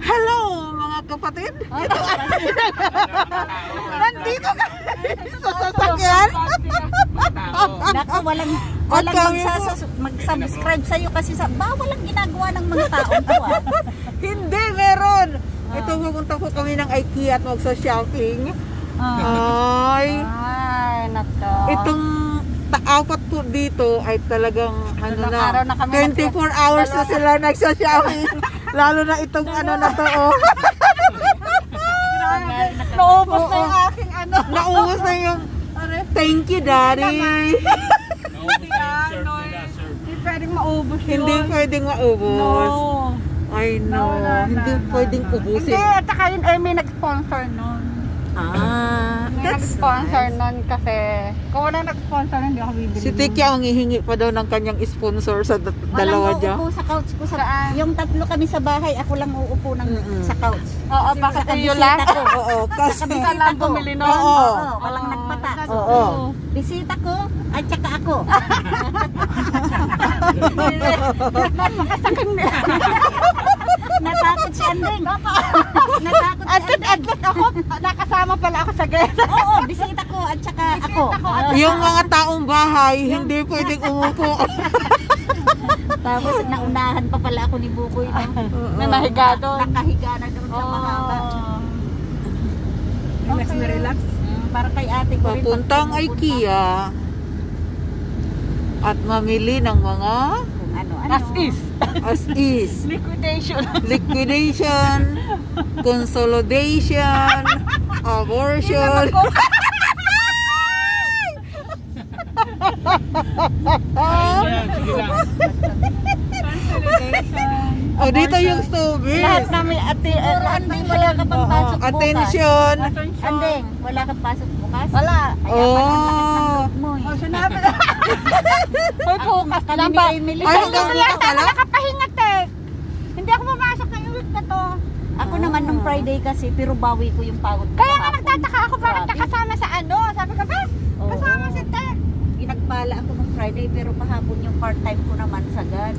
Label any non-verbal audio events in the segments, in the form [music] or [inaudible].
Hello mga kapatid! Ito Nandito kami sa sasakyan. Naku, walang, walang magsasas- mag-subscribe sa'yo kasi sa, ba, walang ginagawa ng mga tao to ah. [laughs] Hindi, meron. Ito pupunta po kami ng IKEA at magsa-shopping. Ay, Ay, nako. itong ta-apat po dito ay talagang ano na, araw na kami 24 hours na sila [laughs] nagsha-shopping. Lalo na itong ano na to, oh. Naubos na yung aking ano. Naubos na yung thank you, daddy. Hindi pwedeng maubos Hindi pwedeng maubos. I know. Hindi pwedeng ubusin. Hindi, at saka yun ay may nag-sponsor nun. Ah, that's nag-sponsor nice. nun kasi kung wala nag-sponsor hindi ako bibili. Si Tiki ang hihingi pa daw ng kanyang sponsor sa da- dalawa Walang dyan. uupo sa couch ko. Sa, Saan? yung tatlo kami sa bahay, ako lang uupo ng, Mm-mm. sa couch. Oo, bakit Sa kayo bisita lang? ko. Oo, kasi Sa bisita lang ko. bumili nun? Oo. Oo, walang nagpata. Oo. Bisita ko at saka ako. [laughs] [laughs] [laughs] Natakot si Andeng. Natakot si At least, Andeng. at least ako, nakasama pala ako sa guest. Oo, bisita ko at saka ako. yung mga taong bahay, hindi pwedeng umupo. [laughs] Tapos naunahan pa pala ako ni Bukoy. No? Na nahiga doon. Nakahiga na doon sa mahaba. Relax na relax. Mm, Para kay ate ko rin. Papuntang IKEA at mamili ng mga Kung ano-ano. As is. As is. Liquidation. [laughs] Liquidation, consolidation, abortion. [laughs] O dito yung stubis. Lahat namin ate, Siguro, lahat ng wala ka pang pasok bukas. attention. Andeng, wala kang pasok bukas? Wala. Oh. eh. Oh, sinabi na. [laughs] Hoy, bukas Kami lang ni ba? Emily. Ay, hanggang hindi bukas na lang? nakapahinga, te. Hindi ako pumasok ngayong week na to. Ako naman nung Friday kasi, pero bawi ko yung pagod Kaya nga nagtataka ako bakit nakasama sa ano. Sabi ko, ba? Kasama si te. Pinagpala ako nung Friday, pero kahapon yung part-time ko naman sagad.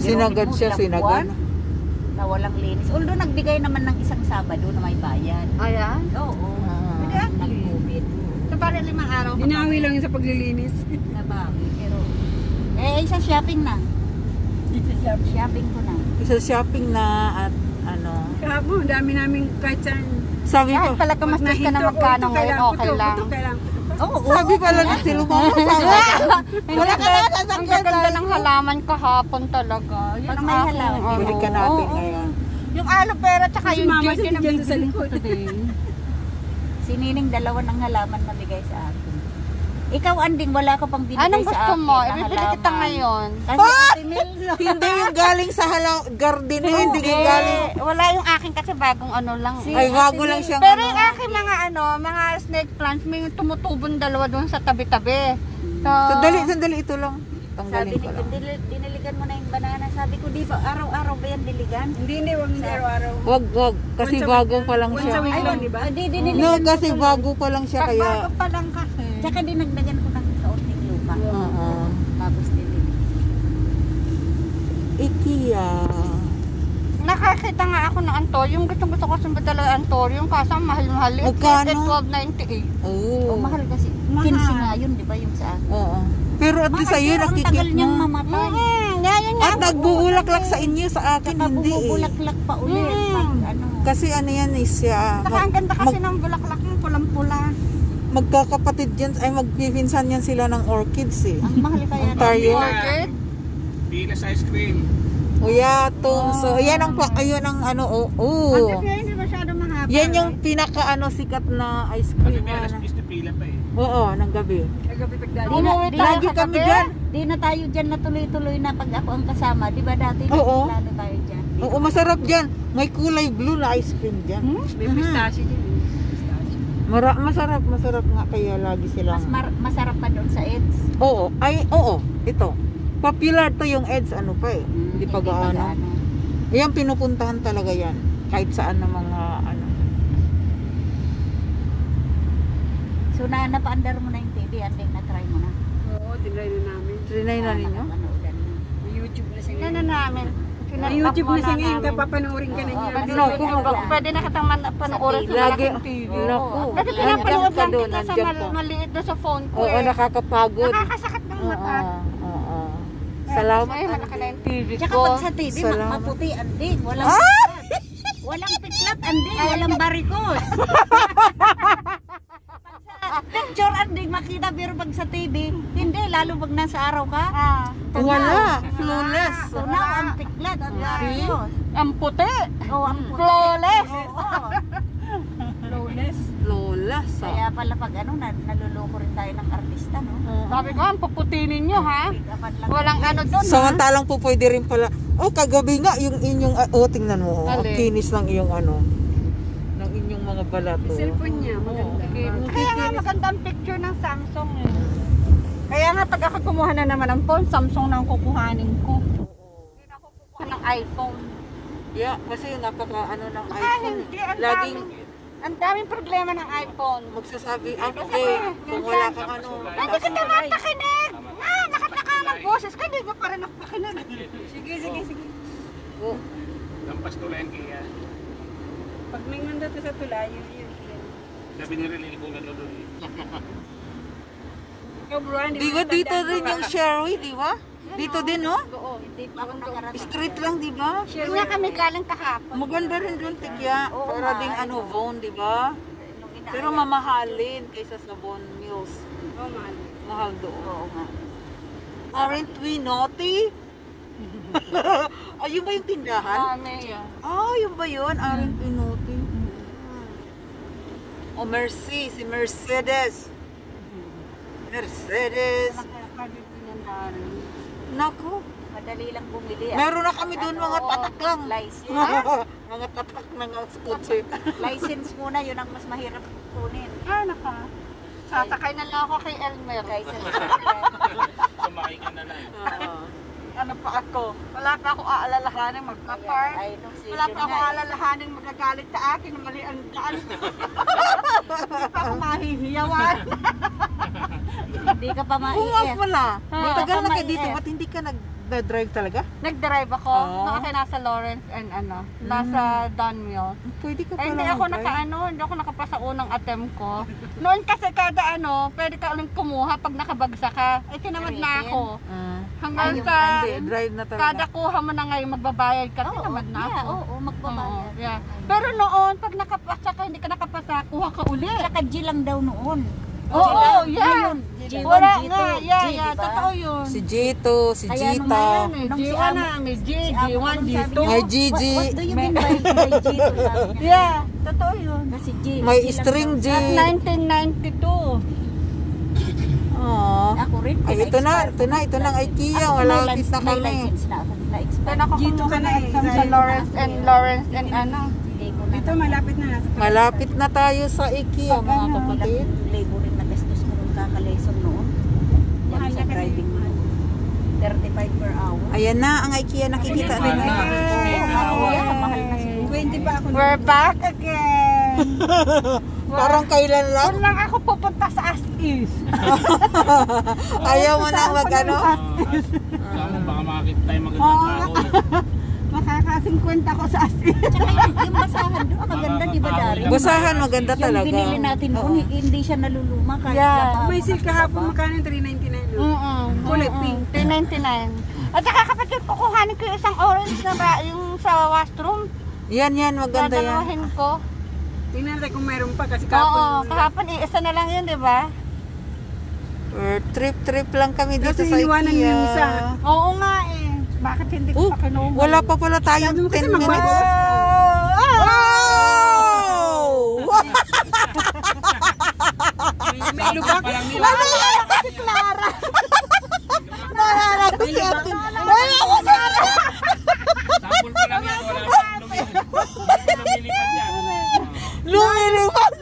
Sinagad siya, sinagad. Na walang linis. Although nagbigay naman ng isang Sabado na may bayad. Ayan. Oo. Ah. Hindi, ah. Nag-COVID. So, parang limang araw. Dinawi lang sa paglilinis. [laughs] Nabawi. Pero, eh, isa shopping na. Shopping ko na. Isa shopping na at ano. Kahapon, dami namin kahit saan. Sabi Kahit pa, pala tumastos ka na magkano ngayon, okay lang. Ito kailangan. Oo, oo. sabi pala ni si Lumama [laughs] Wala ka na Ang sasakyan ganda tayo. ng halaman kahapon talaga. Yun Pag ang may halaman, ano, Balikan natin oo. ngayon. Yung aloe vera tsaka yung mama ang dyan sa bibili ko. [laughs] Si Nining dalawa ng halaman nabigay sa akin. Ikaw, Anding, wala ka pang binigay Anong sa gusto akin mo? Ibibili kita ngayon. Kasi no? Hindi yung galing sa hala garden eh, hindi yung galing. Eh, wala yung akin kasi bagong ano lang. Si-. Ay, bago lang siyang Pero ano. yung akin mga ano, mga snake plants, may tumutubong dalawa doon sa tabi-tabi. So, Sandali, sandali ito lang. sabi Tanggalin ni ko lang. dinil- diniligan mo na yung banana. Sabi ko, di ba araw-araw ba yan diligan? Hindi, hindi, huwag hindi araw-araw. Wag, wag. Kasi bago pa lang Once siya. a week Ay, di ba? ah, di, diniligan No, kasi bago pa lang siya kaya. bago pa lang kasi. Tsaka dinagdagan ko ng kaunting lupa. Oo. Tapos dinilig. IKEA. Nakakita nga ako ng antorium. Gusto gusto ko sumba talaga antorium. Kaso ang mahal-mahal. It's Magkano? Oh, 12.98. Oo. mahal kasi. Mahal. 15 nga yun, di ba yung sa akin? Oo. Pero at least sa'yo, pero ang tagal niyang mo. mamatay. Mm, yan yun nga. At nagbubulaklak sa inyo, sa akin Tsaka hindi eh. bumubulaklak pa ulit. Mm. Pag, ano, Kasi ano yan eh siya. Saka ang ganda kasi mag- ng bulaklak mo, pulang-pula. Magkakapatid yan, ay magpipinsan yan sila ng orchids eh. ang mahal kaya. Ontario. Orchid. Pilas ice cream. Kuya, so, yan ang, ayun ang ano, oh, oh. Least ngayon, hindi masyado mahaba. Yan yung pinaka ano sikat na ice cream. may alas ano. 10 na pila pa eh. Oo, ng gabi. Kagabi pagdali. Di na, di, Lagi kami gabi. dyan. di na tayo dyan na tuloy-tuloy na pag ako ang kasama. Di ba dati? Oo. Lalo tayo dyan. Oo, masarap dyan. May kulay blue na ice cream dyan. May pistachio din. Mara masarap, masarap nga kaya lagi Mas silang... mar- masarap pa doon sa EDS. Oo, ay, oo, ito. Popular to yung EDS, ano pa eh. Hindi pa gaano. Ayan, pinupuntahan talaga yan. Kahit saan ng mga, ano. So na napaandar mo na yung TV, andeng na try mo na. Oo, tinry na namin. Trinay na ninyo? Na. May YouTube na sila. Ano namin? May YouTube na siya ngayon, kapapanoorin ka na niya. Pwede, kung- pwede na kitang panoorin sa Lagi, malaking TV. naku, nandiyan pinapanood lang kita sa mal- maliit na sa phone ko Oo, eh. nakakapagod. Nakakasakit ng Oo, mata. oo. Salamat, na Andy. yung TV Tsaka ko. pag sa TV, ma- Salamat. maputi anding. Walang Ah! piklat. Walang piklat anding. Walang barikos. [laughs] Picture anding makita pero pag sa TV, hindi. Lalo pag nasa araw ka. Ah, Wala, flawless. Tunaw ang piklat at barikos. ang puti. Oh, ang puti. Flawless. Oo. Flawless. Flawless. ah. Kaya pala pag ano, na, naluloko rin tayo ng artista, no? Sabi ko, ang puputi ninyo ha. Lang. Walang ano doon ha. Samantalang po pwede rin pala. Oh, kagabi nga yung inyong ah, oh, tingnan mo. Oh, ang kinis ng iyong ano balat. oh. Cellphone niya, maganda. Kaya nga maganda ang picture ng Samsung eh. Kaya nga pag ako kumuha na naman ng phone, Samsung na ang kukuhanin ko. Hindi na ako kukuha ng iPhone. Yeah, kasi napaka ano ng Ah, iPhone. hindi. Ang Laging daming, ang daming problema ng iPhone. magsasabi update kung wala kang ano. Hindi kita napakinig! Ah, nakataka ng boses ka, hindi ko pa rin napakinig. Sige, sige, sige. Oh, Lampas tulan kaya. Pag may manda to sa tula, yun, yun. Sabi ni Riley kung ano doon. Ikaw, bro, hindi Di ba dito rin yung Sherry, di ba? Dito din, no? Hindi pa ako nakarating. Street lang, di ba? Hindi nga kami galing kahapon. Maganda rin doon, Tigya. Oo Para ding ano, Von, di ba? Pero mamahalin kaysa sa Von Mills. Oo, mahal. Mahal doon. Oo nga. Aren't we naughty? [laughs] Ayun ba yung tindahan? Kami. Ah, yun ba yun? Aren't we naughty? Oh, Mercy, si Mercedes. Mercedes. Naku, Madali lang bumili. ah. meron na kami doon mga tatak lang. License. [laughs] mga tatak ng kotse. [laughs] License muna, yun ang mas mahirap kunin. Ah, naka. Sasakay na lang ako kay Elmer. License. Sumakay ka na lang. Oo. Ano pa ako? Wala pa ako aalalahanin si Wala pa ako eh. alalahanin magagalit sa akin na mali ang daan. [laughs] Hindi pa ako mahihiyawan. Hindi ka pa nga maiiyak. pala. Ah. Matagal na Kamay dito. Ba't hindi ka nag-drive talaga? Nag-drive ako. Ah. Nung ako nasa Lawrence and ano, nasa Dunmill. Pwede ka pala hindi ako mag-drive. naka ano, hindi ako nakapasa unang attempt ko. Noon kasi kada ano, pwede ka uling kumuha pag nakabagsak ka. Eh, tinamad na ako. Ah. Hanggang Ay, yung- sa Hindi, drive na talaga. kada kuha mo na ngayon magbabayad ka, Oo, tinamad na yeah, ako. oo, magbabayad. Oo, yeah. Pero noon, pag nakapasa ka, hindi ka nakapasa, kuha ka uli. Tsaka G lang daw noon. Oo, G yeah. yun. G1, Wala G2, nga, yeah, G, yeah, diba? totoo yun. Si Jito, si Kaya nung Jita. ngayon, May Nung si G1 Amo- na, may G, Si Amo G1, nung sabi G2. niya, May Gigi. What, what do you mean by, by G2? Sabi niya. Yeah, totoo yun. Kasi G. May string. G. At 1992. Oh. Ako rin. Ay, ito na, ito na, ito na ang IKEA. Wala na may kami. license na ako. Na-expire. Doon ako G2 kumuha ka na eh. sa Lawrence and Lawrence and ano. Dito, malapit na. Nasa Malapit na tayo sa IKEA, mga kapatid. Labor rin na gastos mo nung kakaleson noon. Yan Mahal sa driving mo. 35 per hour. Ayan na, ang IKEA nakikita Mahal rin. na. Oo, mahal na siguro. 20 pa ako. We're back again. [laughs] Parang kailan lang. Doon lang ako pupunta sa As Is. [laughs] Ayaw mo na mag ano. Saan mo baka makakita tayo magandang Oo. tao. [laughs] Makaka-50 ako sa As Is. Tsaka yung, yung basahan doon, maganda di ba Dari? Basahan maganda Yung talaga. binili natin doon, Oo. hindi siya naluluma kahit Yeah. May silk kahapon, magkano yung 399 no? Mm-mm. Kulay pink. 399. At saka kapatid, kukuhanin ko yung isang orange na ba, yung sa washroom. Yan, yan, maganda yan. Dadalahin ko. Tingnan natin kung meron pa kasi Oo, kahapon. kahapon isa na lang yun, di ba? Or trip-trip lang kami dito Kasi sa iniwanan yung isa. Oo nga eh. Bakit hindi ko Oh, pa kinuha? wala pa pala tayong Sabi mo 10 kasi minutes. Wow! May, may lubak. Parang nila. si Clara. Naalala ko si Ate. Sample pa lang yan. Wala pa lumilipad yan. Lumilipad.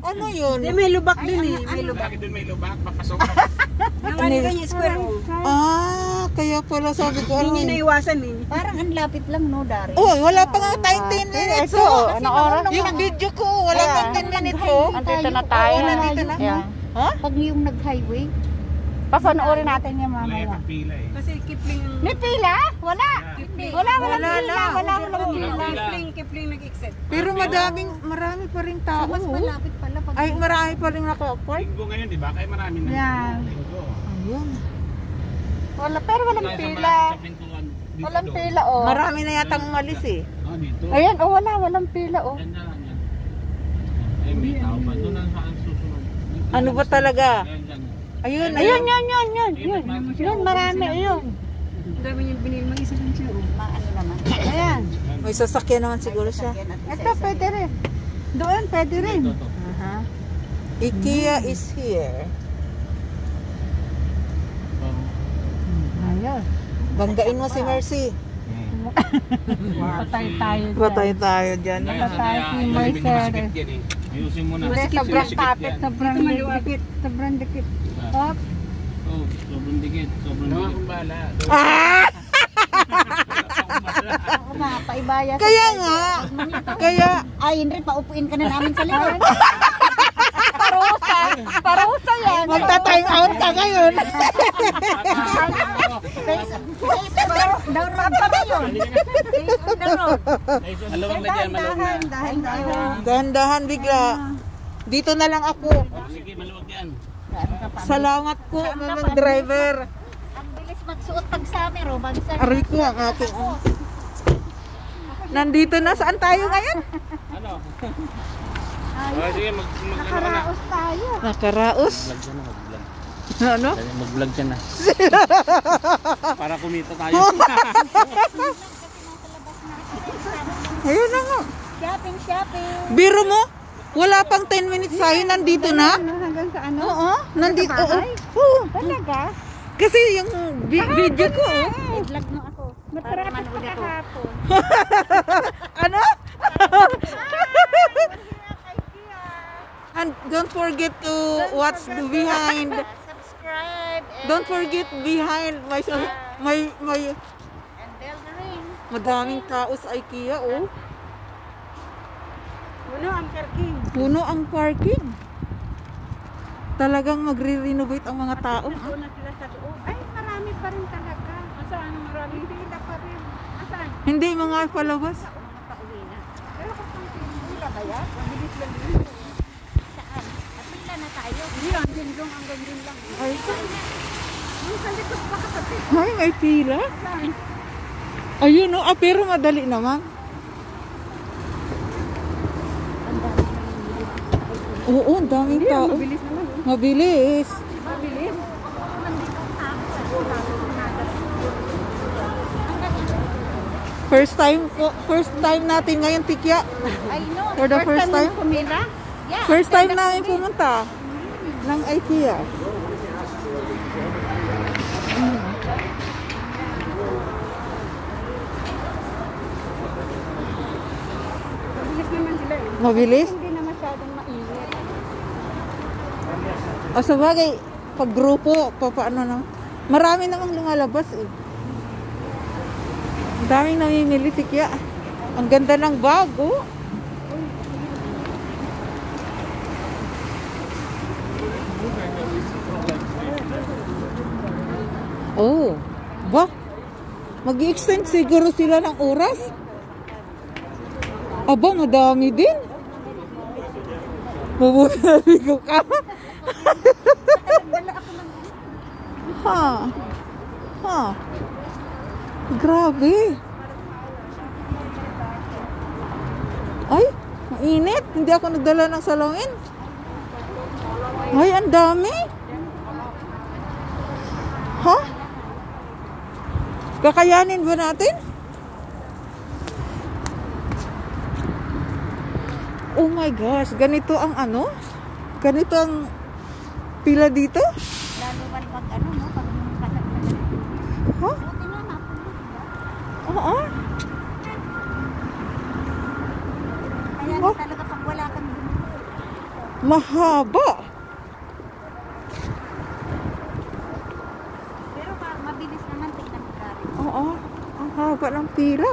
Ano yun? Hindi, may lubak din eh. May lubak. Bakit doon may lubak? Papasok. [laughs] Yung ano kanya square oh. Ah, kaya pala sabi ko. Ano Hindi niya naiwasan eh. Parang ang lapit lang no, Dari? Oh, wala pa nga tayong 10 minutes. Ito, Oh. ano oras? Yung video ko, wala pang 10 minutes. Oh. Andito na tayo. Oo, nandito na. Ha? Pag yung nag-highway, Papanoorin natin yung Wala mamaya. yung pila eh. Kasi Kipling ang... May pila? Wala. Wala, wala, Wala pila. Wala, wala. Kipling nag-exit. Pero madaming, marami pa rin tao. Mas oh. malapit pala pag Ay, marami pa rin naka-park. Linggo ngayon, di ba? Kaya marami na. Yan. Linggo. Ayun. Wala, pero walang pila. Walang pila, oh. Marami na yatang umalis eh. Ah, dito. Ayan, oh, wala, walang pila, oh. Yan na yan. Ay, may tao pa. Doon ang saan susunod. Ano ba talaga? Ayun, Ayun, ayun. yun, yun, yun, yun. Yun, marami, ayun. Ang dami niyang binili. Mag-isa lang siya. oh. maano naman. Ayan. May sasakyan naman siguro siya. Ito, pwede rin. Doon, pwede rin. Ito. Aha. IKEA is here. Oh. Ayun. Banggain mo si Mercy. Hmm. [laughs] Patay tayo dyan. Patay tayo dyan. Tayo kaya, si yan eh. Ayusin mo na. Sobrang tapit, yan. sobrang dikit, sobrang dikit. Hop. Oh, sobrang dikit. Sobrang dikit. Akong bala. Ah! Paibaya. Kaya nga. Kaya, Ay, Henry, paupuin ka na namin sa likod. [laughs] Parusa. Parusa yan. magta-time out ka ngayon. [laughs] Down road pa na dyan, maluwag na. Dahan, dahan. Dahan-dahan bigla. Dito na lang ako. Oh, Sige, maluwag yan. Salamat po, mamang driver. Ang bilis magsuot pag summer, oh. Bagsak. Aray ko ang aking. Nandito na. Saan tayo ngayon? Ano? Oh, sige, mag, mag, ano ka na. Nakaraos tayo. Nakaraos. Ka. Ano? Mag-vlog ka na. [laughs] Para kumita tayo. [laughs] Ayun na nga. Shopping, shopping. Biro mo? Wala pang 10 minutes tayo. Nandito na? Ano, hanggang sa ano? Oo. Nandito. Oo. Talaga? Kasi yung vi- video ko. oh. I-vlog mo ako. Matrapit pa kahapon. [laughs] Ano? And don't forget to watch the behind. Subscribe and, Don't forget behind my my my and bell the ring. madaming tao sa IKEA oh. Uno ang parking. Puno ang parking. Talagang magre-renovate ang mga tao. Doon na sila sa loob. Ay, marami pa rin talaga. Asaan maraming Pila pa rin. Asan? Hindi mga palabas. Pila? Saan? Kapila na tayo. Hindi, ang gandong, ang gandong lang. Ay, sa likod pa kapatid. ay may pila. Ayun no, ah, pero madali naman. Oo, ang daming tao. Bilis naman. Mabilis. Mabilis. First time ko, first time natin ngayon tikya. I know. For the first time. Pumila? Yeah. First time namin pumunta ng IKEA. Mabilis naman sila eh. Mabilis. Hindi na masyadong mainit. O sa bagay, pag grupo, pa paano na. Marami namang lumalabas eh. Daming namimili tikya. Ang ganda ng bago. Oh, ba? mag extend siguro sila ng oras? Aba, madami din. Mabuti na ligo ka. [laughs] ha. Ha. Grabe. Ay, mainit. Hindi ako nagdala ng salangin. Ay, ang dami. Ha? Kakayanin ba natin? Oh my gosh, ganito ang ano? Ganito ang pila dito? Lalo man pag ano, no? Pag kasal Ha? Buti na napuno. Oo. Kaya Oh. talaga pag wala kang Mahaba. Pero ma- mabilis naman tingnan mo Karen. Oo. Ang haba ng pila.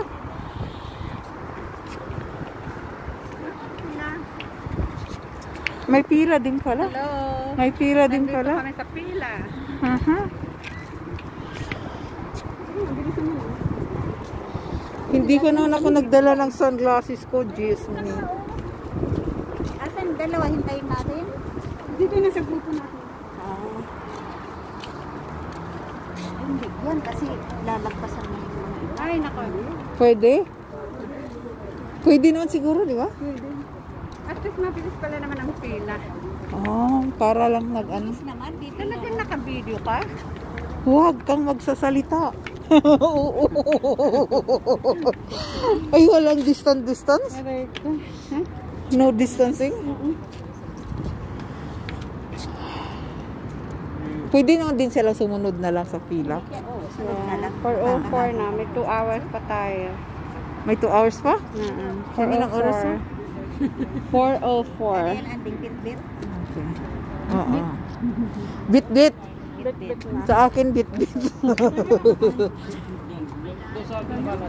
May pila din pala. Hello. May pila din Nandito pala. kami sa pila. Aha. Hindi ko naman ako nagdala ng sunglasses ko, Diyos me. Asan dalawa hintayin natin? Dito na sa grupo natin. Ay, Hindi yan kasi lalagpasan mo yung mga iba. Ay, nako. Pwede? Pwede naman siguro, di ba? At least mabilis pala naman ang pila. Oh, para lang nag ano. Tapos naman, dito Talagang naka-video ka? Huwag kang magsasalita. [laughs] Ay, walang distance distance? No distancing? Pwede naman din sila sumunod na lang sa pila. Oo, sunod na lang. 4.04 na. May 2 hours pa tayo. May 2 hours pa? Mm-mm. Kung ilang oras na? 4.04. Ano yan, anding bit-bit? Okay. Oo. Bit-bit. Bit-bit. Sa akin, bit-bit. [laughs]